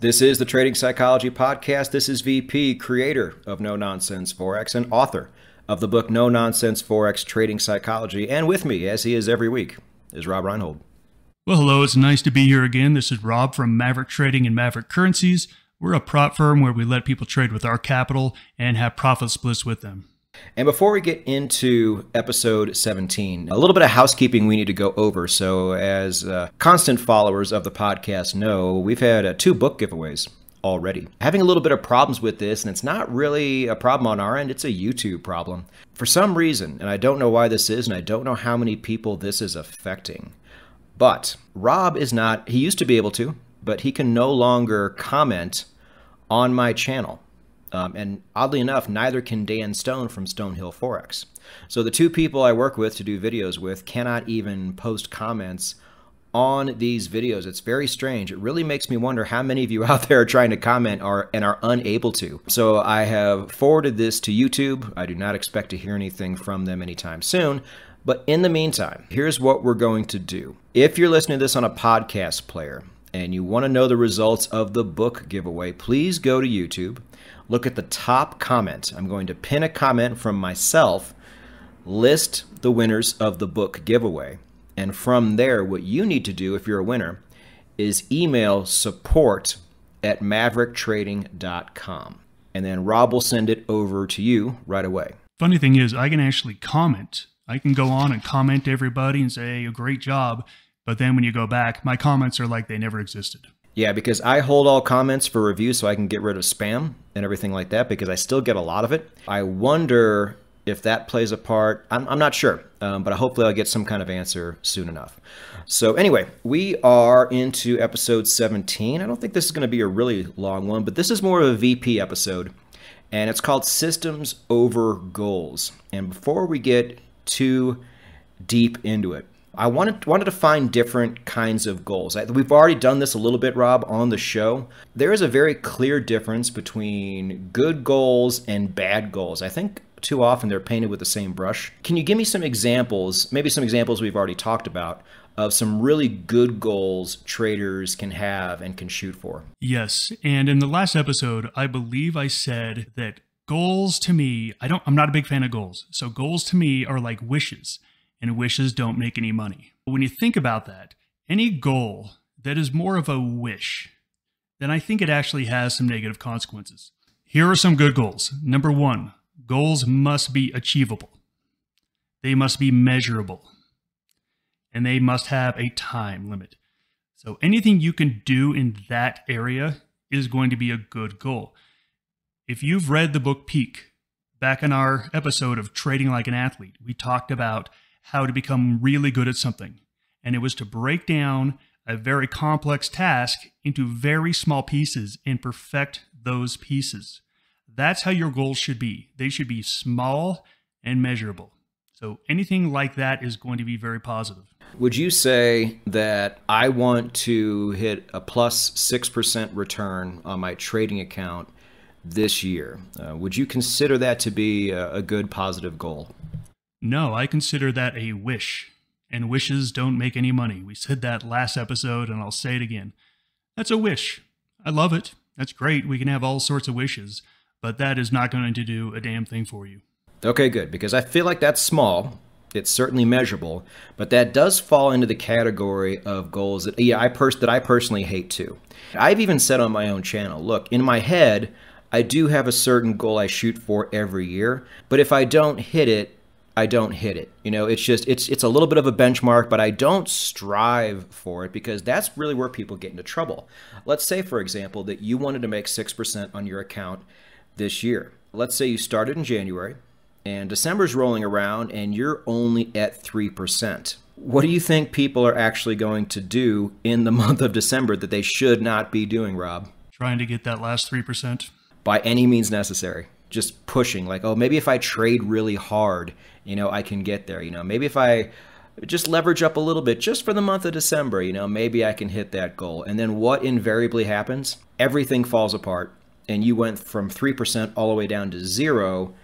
This is the Trading Psychology Podcast. This is VP, creator of No Nonsense Forex and author of the book No Nonsense Forex Trading Psychology. And with me, as he is every week, is Rob Reinhold. Well, hello, it's nice to be here again. This is Rob from Maverick Trading and Maverick Currencies. We're a prop firm where we let people trade with our capital and have profit splits with them. And before we get into episode 17, a little bit of housekeeping we need to go over. So, as uh, constant followers of the podcast know, we've had uh, two book giveaways already. Having a little bit of problems with this, and it's not really a problem on our end, it's a YouTube problem. For some reason, and I don't know why this is, and I don't know how many people this is affecting, but Rob is not, he used to be able to, but he can no longer comment on my channel. Um, and oddly enough, neither can Dan Stone from Stonehill Forex. So the two people I work with to do videos with cannot even post comments on these videos. It's very strange. It really makes me wonder how many of you out there are trying to comment are and are unable to. So I have forwarded this to YouTube. I do not expect to hear anything from them anytime soon. But in the meantime, here's what we're going to do. If you're listening to this on a podcast player and you want to know the results of the book giveaway, please go to YouTube look at the top comment. I'm going to pin a comment from myself, list the winners of the book giveaway. And from there, what you need to do if you're a winner is email support at mavericktrading.com. And then Rob will send it over to you right away. Funny thing is, I can actually comment. I can go on and comment everybody and say, a great job. But then when you go back, my comments are like they never existed. Yeah, because I hold all comments for review so I can get rid of spam and everything like that because I still get a lot of it. I wonder if that plays a part. I'm, I'm not sure, um, but hopefully I'll get some kind of answer soon enough. So, anyway, we are into episode 17. I don't think this is going to be a really long one, but this is more of a VP episode, and it's called Systems Over Goals. And before we get too deep into it, I wanted wanted to find different kinds of goals. We've already done this a little bit, Rob, on the show. There is a very clear difference between good goals and bad goals. I think too often they're painted with the same brush. Can you give me some examples, maybe some examples we've already talked about, of some really good goals traders can have and can shoot for? Yes. And in the last episode, I believe I said that goals to me, I don't I'm not a big fan of goals. So goals to me are like wishes and wishes don't make any money. When you think about that, any goal that is more of a wish, then I think it actually has some negative consequences. Here are some good goals. Number one, goals must be achievable, they must be measurable, and they must have a time limit. So anything you can do in that area is going to be a good goal. If you've read the book Peak, back in our episode of Trading Like an Athlete, we talked about how to become really good at something. And it was to break down a very complex task into very small pieces and perfect those pieces. That's how your goals should be. They should be small and measurable. So anything like that is going to be very positive. Would you say that I want to hit a plus 6% return on my trading account this year? Uh, would you consider that to be a, a good positive goal? No, I consider that a wish, and wishes don't make any money. We said that last episode, and I'll say it again. That's a wish. I love it. That's great. We can have all sorts of wishes, but that is not going to do a damn thing for you. Okay, good, because I feel like that's small. It's certainly measurable, but that does fall into the category of goals that yeah, I pers- that I personally hate too. I've even said on my own channel, look, in my head, I do have a certain goal I shoot for every year, but if I don't hit it, I don't hit it. You know, it's just it's it's a little bit of a benchmark, but I don't strive for it because that's really where people get into trouble. Let's say for example that you wanted to make 6% on your account this year. Let's say you started in January and December's rolling around and you're only at 3%. What do you think people are actually going to do in the month of December that they should not be doing, Rob? Trying to get that last 3%. By any means necessary just pushing like oh maybe if i trade really hard you know i can get there you know. Maybe if i just leverage up a little bit just for the month of december you know maybe i can hit that goal. And then what invariably happens? Everything falls apart and you went from 3% all the way down to zero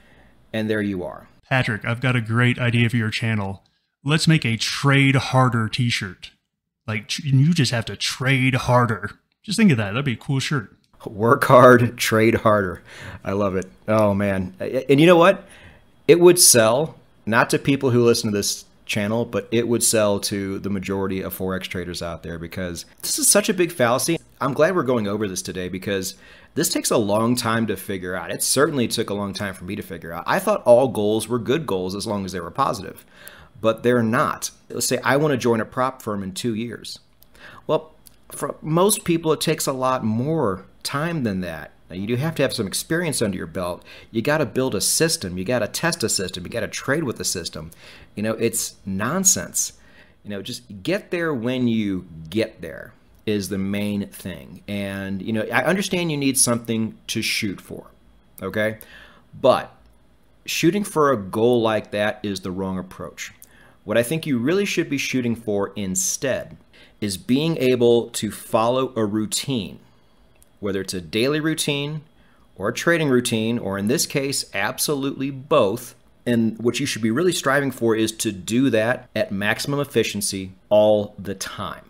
and there you are. Patrick i've got a great idea for your channel. Let's make a trade harder t-shirt. Like you just have to trade harder. Just think of that. That'd be a cool shirt. Work hard, trade harder. I love it. Oh man. And you know what? It would sell not to people who listen to this channel, but it would sell to the majority of Forex traders out there because this is such a big fallacy. I'm glad we're going over this today because this takes a long time to figure out. It certainly took a long time for me to figure out. I thought all goals were good goals as long as they were positive, but they're not. Let's say I want to join a prop firm in two years. Well, for most people, it takes a lot more time than that. Now, you do have to have some experience under your belt. You got to build a system. You got to test a system. You got to trade with the system. You know, it's nonsense. You know, just get there when you get there is the main thing. And, you know, I understand you need something to shoot for, okay? But shooting for a goal like that is the wrong approach. What I think you really should be shooting for instead is being able to follow a routine whether it's a daily routine or a trading routine, or in this case, absolutely both. And what you should be really striving for is to do that at maximum efficiency all the time.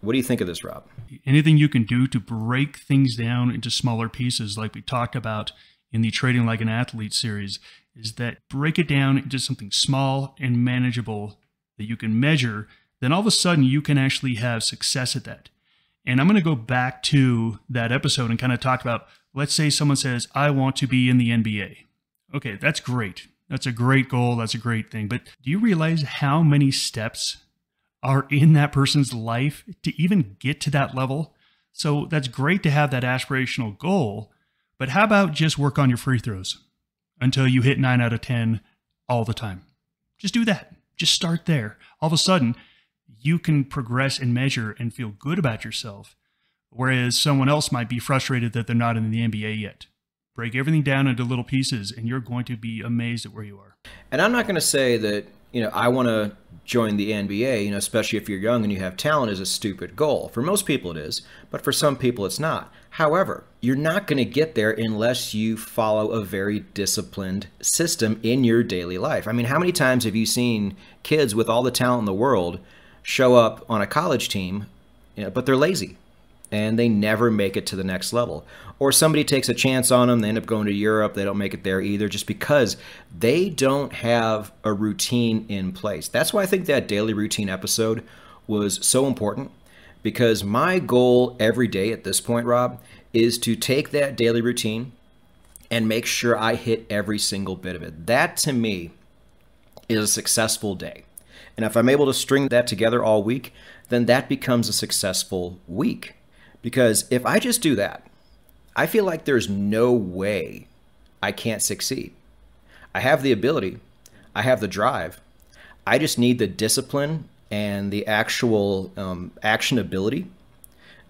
What do you think of this, Rob? Anything you can do to break things down into smaller pieces, like we talked about in the Trading Like an Athlete series, is that break it down into something small and manageable that you can measure, then all of a sudden you can actually have success at that. And I'm going to go back to that episode and kind of talk about let's say someone says, I want to be in the NBA. Okay, that's great. That's a great goal. That's a great thing. But do you realize how many steps are in that person's life to even get to that level? So that's great to have that aspirational goal. But how about just work on your free throws until you hit nine out of 10 all the time? Just do that. Just start there. All of a sudden, you can progress and measure and feel good about yourself. Whereas someone else might be frustrated that they're not in the NBA yet. Break everything down into little pieces and you're going to be amazed at where you are. And I'm not going to say that, you know, I want to join the NBA, you know, especially if you're young and you have talent, is a stupid goal. For most people it is, but for some people it's not. However, you're not going to get there unless you follow a very disciplined system in your daily life. I mean, how many times have you seen kids with all the talent in the world show up on a college team, you know, but they're lazy and they never make it to the next level. Or somebody takes a chance on them, they end up going to Europe, they don't make it there either, just because they don't have a routine in place. That's why I think that daily routine episode was so important because my goal every day at this point, Rob, is to take that daily routine and make sure I hit every single bit of it. That to me is a successful day. And if I'm able to string that together all week, then that becomes a successful week. Because if I just do that, I feel like there's no way I can't succeed. I have the ability, I have the drive. I just need the discipline and the actual um, actionability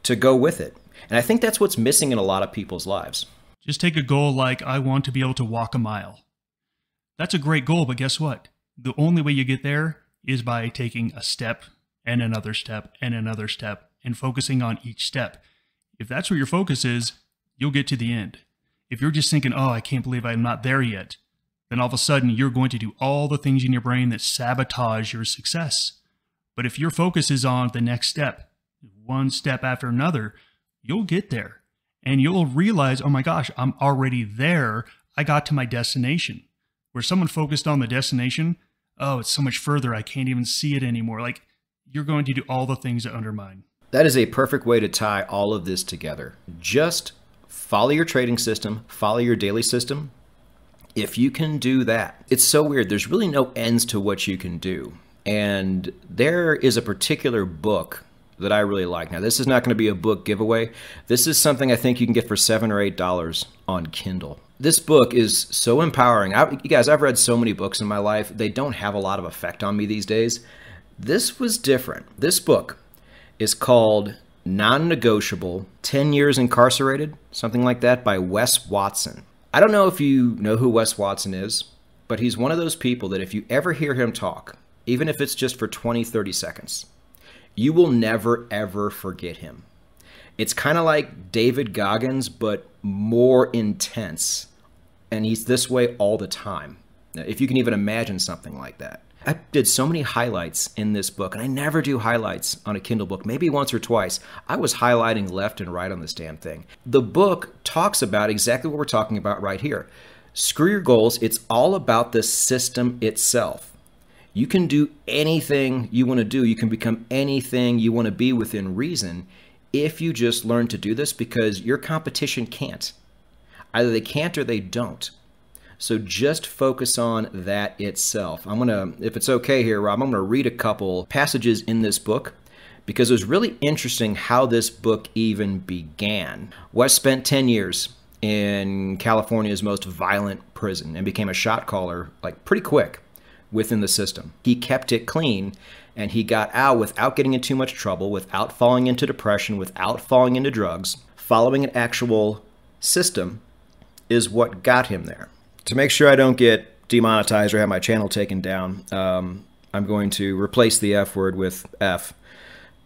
to go with it. And I think that's what's missing in a lot of people's lives. Just take a goal like, I want to be able to walk a mile. That's a great goal, but guess what? The only way you get there is by taking a step and another step and another step and focusing on each step. If that's where your focus is, you'll get to the end. If you're just thinking, oh, I can't believe I'm not there yet, then all of a sudden you're going to do all the things in your brain that sabotage your success. But if your focus is on the next step, one step after another, you'll get there and you'll realize, oh my gosh, I'm already there. I got to my destination. Where someone focused on the destination, oh, it's so much further. I can't even see it anymore. Like you're going to do all the things that undermine. That is a perfect way to tie all of this together. Just follow your trading system, follow your daily system. If you can do that, it's so weird. There's really no ends to what you can do. And there is a particular book that I really like. Now, this is not going to be a book giveaway. This is something I think you can get for seven or eight dollars on Kindle this book is so empowering. I, you guys, I've read so many books in my life. They don't have a lot of effect on me these days. This was different. This book is called Non Negotiable 10 Years Incarcerated, something like that, by Wes Watson. I don't know if you know who Wes Watson is, but he's one of those people that if you ever hear him talk, even if it's just for 20, 30 seconds, you will never, ever forget him. It's kind of like David Goggins, but more intense and he's this way all the time. If you can even imagine something like that. I did so many highlights in this book, and I never do highlights on a Kindle book, maybe once or twice. I was highlighting left and right on this damn thing. The book talks about exactly what we're talking about right here. Screw your goals, it's all about the system itself. You can do anything you want to do, you can become anything you want to be within reason if you just learn to do this because your competition can't. Either they can't or they don't. So just focus on that itself. I'm going to, if it's okay here, Rob, I'm going to read a couple passages in this book because it was really interesting how this book even began. Wes spent 10 years in California's most violent prison and became a shot caller like pretty quick within the system. He kept it clean and he got out without getting in too much trouble, without falling into depression, without falling into drugs. Following an actual system is what got him there. To make sure I don't get demonetized or have my channel taken down, um, I'm going to replace the F word with F.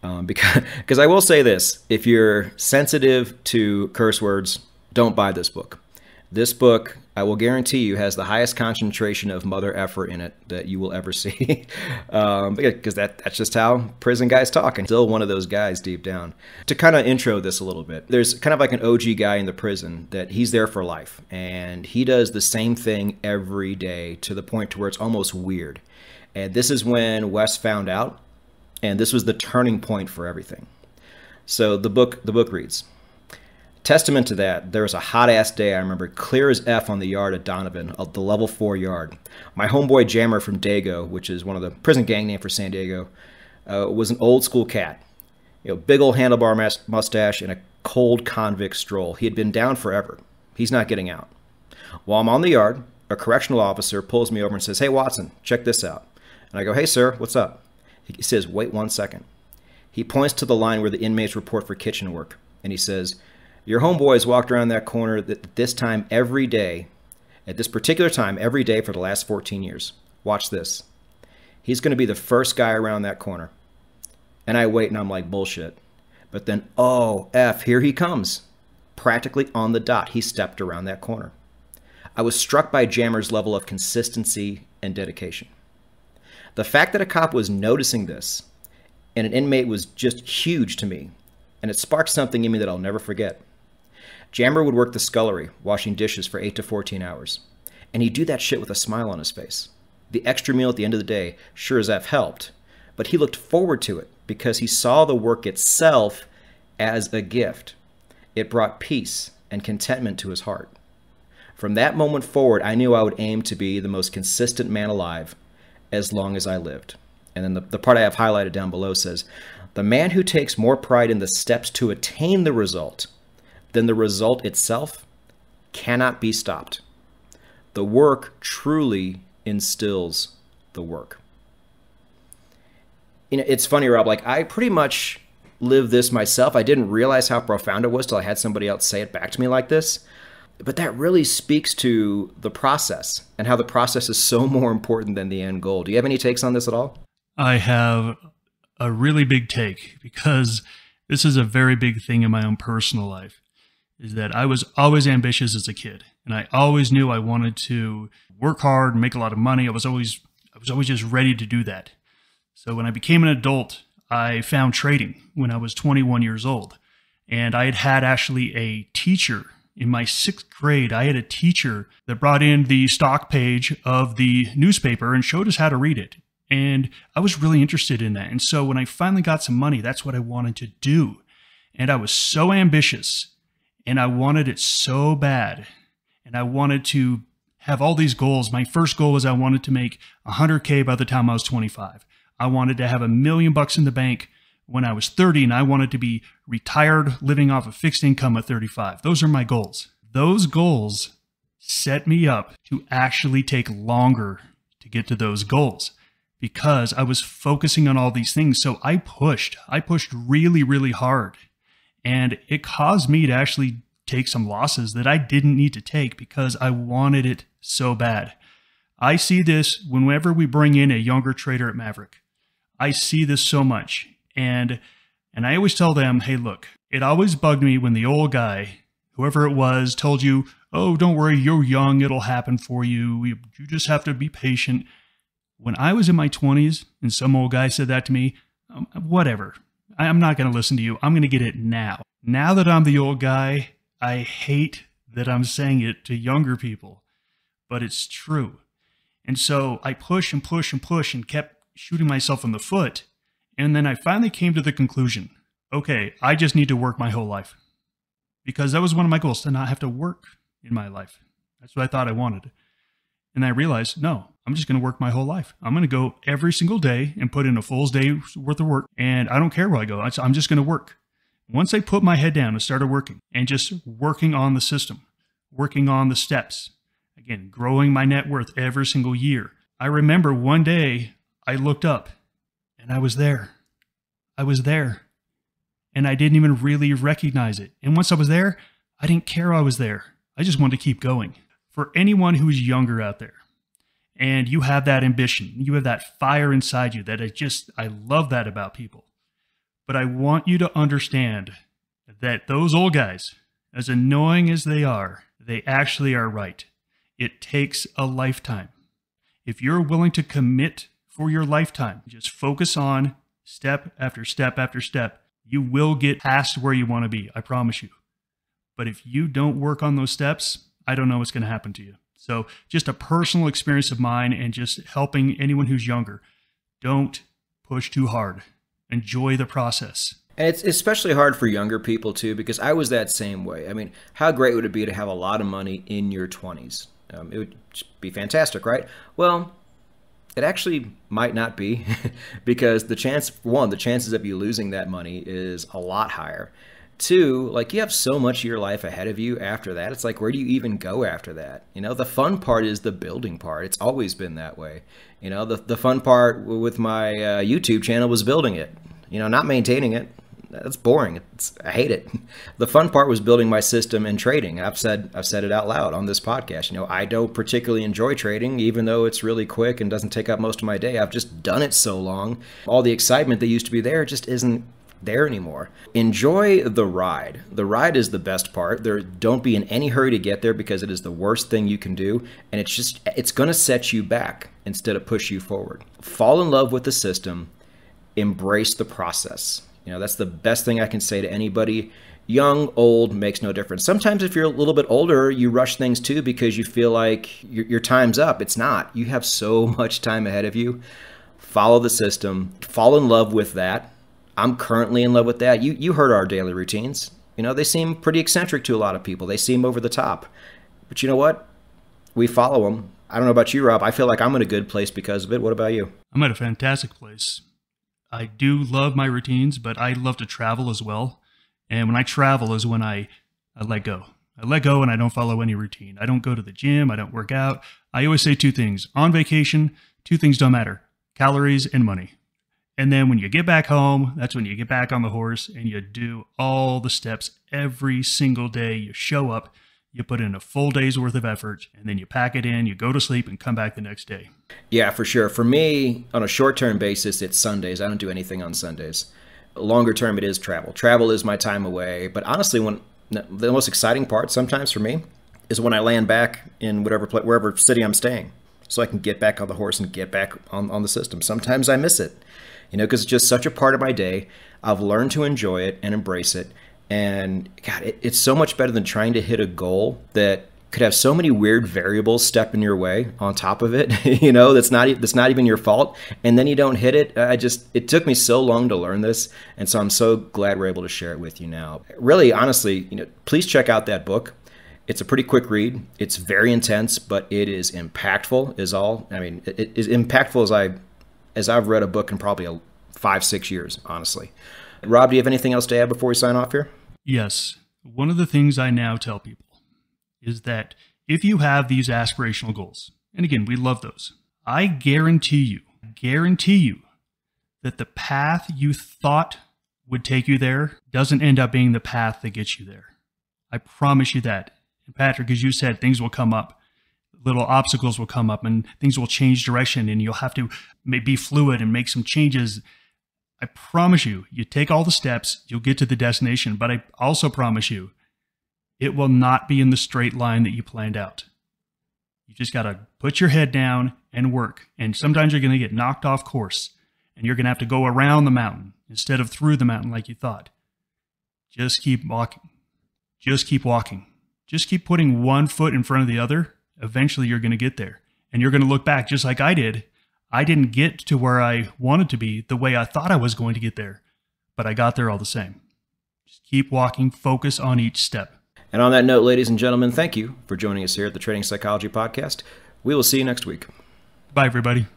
Um, because, because I will say this if you're sensitive to curse words, don't buy this book. This book, I will guarantee you, has the highest concentration of mother effort in it that you will ever see. um, because that, that's just how prison guys talk. And still one of those guys deep down. To kind of intro this a little bit, there's kind of like an OG guy in the prison that he's there for life. And he does the same thing every day to the point to where it's almost weird. And this is when Wes found out. And this was the turning point for everything. So the book the book reads Testament to that, there was a hot ass day I remember, clear as F on the yard at Donovan, the level four yard. My homeboy Jammer from Dago, which is one of the prison gang name for San Diego, uh, was an old school cat. You know, big old handlebar mustache and a cold convict stroll. He had been down forever. He's not getting out. While I'm on the yard, a correctional officer pulls me over and says, Hey, Watson, check this out. And I go, Hey, sir, what's up? He says, Wait one second. He points to the line where the inmates report for kitchen work, and he says, your homeboys walked around that corner at this time every day, at this particular time every day for the last 14 years. Watch this. He's going to be the first guy around that corner. And I wait and I'm like, bullshit. But then, oh, F, here he comes. Practically on the dot, he stepped around that corner. I was struck by Jammer's level of consistency and dedication. The fact that a cop was noticing this and an inmate was just huge to me, and it sparked something in me that I'll never forget. Jammer would work the scullery, washing dishes for 8 to 14 hours. And he'd do that shit with a smile on his face. The extra meal at the end of the day sure as F helped, but he looked forward to it because he saw the work itself as a gift. It brought peace and contentment to his heart. From that moment forward, I knew I would aim to be the most consistent man alive as long as I lived. And then the, the part I have highlighted down below says, The man who takes more pride in the steps to attain the result then the result itself cannot be stopped. The work truly instills the work. You know, it's funny, Rob, like I pretty much live this myself. I didn't realize how profound it was till I had somebody else say it back to me like this. But that really speaks to the process and how the process is so more important than the end goal. Do you have any takes on this at all? I have a really big take because this is a very big thing in my own personal life is that I was always ambitious as a kid, and I always knew I wanted to work hard and make a lot of money. I was always I was always just ready to do that. So when I became an adult, I found trading when I was 21 years old, and I had had actually a teacher in my sixth grade. I had a teacher that brought in the stock page of the newspaper and showed us how to read it. And I was really interested in that. And so when I finally got some money, that's what I wanted to do. And I was so ambitious and I wanted it so bad. And I wanted to have all these goals. My first goal was I wanted to make 100K by the time I was 25. I wanted to have a million bucks in the bank when I was 30, and I wanted to be retired living off a fixed income at 35. Those are my goals. Those goals set me up to actually take longer to get to those goals because I was focusing on all these things. So I pushed. I pushed really, really hard. And it caused me to actually take some losses that I didn't need to take because I wanted it so bad. I see this whenever we bring in a younger trader at Maverick. I see this so much. And and I always tell them, hey, look, it always bugged me when the old guy, whoever it was, told you, oh, don't worry, you're young, it'll happen for you. You just have to be patient. When I was in my 20s and some old guy said that to me, um, whatever. I'm not going to listen to you. I'm going to get it now. Now that I'm the old guy, I hate that I'm saying it to younger people, but it's true. And so I push and push and push and kept shooting myself in the foot. And then I finally came to the conclusion okay, I just need to work my whole life because that was one of my goals to not have to work in my life. That's what I thought I wanted. And I realized, no, I'm just going to work my whole life. I'm going to go every single day and put in a full day's worth of work. And I don't care where I go. I'm just going to work. Once I put my head down and started working and just working on the system, working on the steps, again, growing my net worth every single year. I remember one day I looked up and I was there. I was there. And I didn't even really recognize it. And once I was there, I didn't care I was there. I just wanted to keep going. For anyone who's younger out there, and you have that ambition, you have that fire inside you that I just, I love that about people. But I want you to understand that those old guys, as annoying as they are, they actually are right. It takes a lifetime. If you're willing to commit for your lifetime, just focus on step after step after step, you will get past where you want to be. I promise you. But if you don't work on those steps, I don't know what's going to happen to you. So, just a personal experience of mine and just helping anyone who's younger. Don't push too hard. Enjoy the process. And it's especially hard for younger people too, because I was that same way. I mean, how great would it be to have a lot of money in your 20s? Um, it would be fantastic, right? Well, it actually might not be, because the chance, one, the chances of you losing that money is a lot higher. Two, like you have so much of your life ahead of you after that. It's like, where do you even go after that? You know, the fun part is the building part. It's always been that way. You know, the, the fun part with my uh, YouTube channel was building it, you know, not maintaining it. That's boring. It's, I hate it. The fun part was building my system and trading. I've said I've said it out loud on this podcast. You know, I don't particularly enjoy trading, even though it's really quick and doesn't take up most of my day. I've just done it so long. All the excitement that used to be there just isn't there anymore. Enjoy the ride. The ride is the best part. There don't be in any hurry to get there because it is the worst thing you can do and it's just it's going to set you back instead of push you forward. Fall in love with the system, embrace the process. You know, that's the best thing I can say to anybody. Young, old makes no difference. Sometimes, if you're a little bit older, you rush things too because you feel like your, your time's up. It's not. You have so much time ahead of you. Follow the system, fall in love with that. I'm currently in love with that. You you heard our daily routines. You know, they seem pretty eccentric to a lot of people. They seem over the top. But you know what? We follow them. I don't know about you, Rob. I feel like I'm in a good place because of it. What about you? I'm at a fantastic place. I do love my routines, but I love to travel as well. And when I travel is when I, I let go. I let go and I don't follow any routine. I don't go to the gym. I don't work out. I always say two things on vacation, two things don't matter calories and money. And then when you get back home, that's when you get back on the horse and you do all the steps every single day. You show up, you put in a full day's worth of effort, and then you pack it in, you go to sleep, and come back the next day. Yeah, for sure. For me, on a short term basis, it's Sundays. I don't do anything on Sundays. Longer term, it is travel. Travel is my time away. But honestly, when the most exciting part sometimes for me is when I land back in whatever wherever city I'm staying, so I can get back on the horse and get back on, on the system. Sometimes I miss it, you know, because it's just such a part of my day. I've learned to enjoy it and embrace it. And God, it, it's so much better than trying to hit a goal that could have so many weird variables step in your way on top of it you know that's not that's not even your fault. And then you don't hit it. I just it took me so long to learn this. And so i'm so glad we're able to share it with you now. Really honestly you know please check out that book it's a pretty quick read it's very intense but it is impactful is all i mean it is impactful as i as i've read a book in probably a five six years honestly rob do you have anything else to add before we sign off here Yes. One of the things I now tell people is that if you have these aspirational goals, and again, we love those, I guarantee you, guarantee you that the path you thought would take you there doesn't end up being the path that gets you there. I promise you that. And Patrick, as you said, things will come up. Little obstacles will come up and things will change direction, and you'll have to be fluid and make some changes I promise you, you take all the steps, you'll get to the destination, but I also promise you, it will not be in the straight line that you planned out. You just got to put your head down and work. And sometimes you're going to get knocked off course and you're going to have to go around the mountain instead of through the mountain like you thought. Just keep walking. Just keep walking. Just keep putting one foot in front of the other. Eventually, you're going to get there. And you're going to look back just like I did. I didn't get to where I wanted to be the way I thought I was going to get there, but I got there all the same. Just keep walking, focus on each step. And on that note, ladies and gentlemen, thank you for joining us here at the Trading Psychology Podcast. We will see you next week. Bye, everybody.